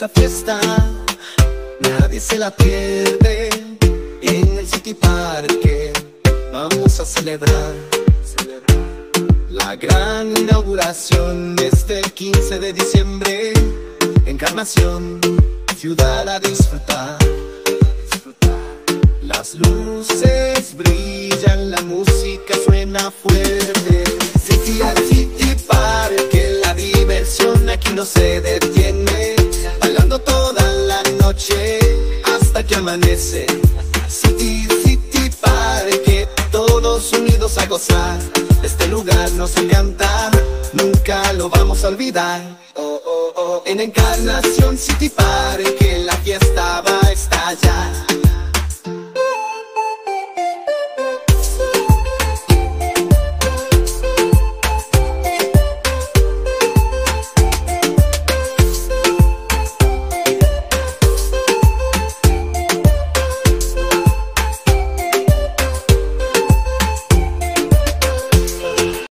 esta fiesta nadie se la pierde en el City Parque. Vamos a celebrar la gran inauguración este 15 de diciembre. Encarnación, ciudad a disfrutar. Las luces brillan, la música suena fuerte. City City Parque, la diversión aquí no se detiene. Que amanece. City, City Parque, todos unidos a gozar. Este lugar nos encanta, nunca lo vamos a olvidar. Oh, oh, oh. En Encarnación City Parque, la fiesta va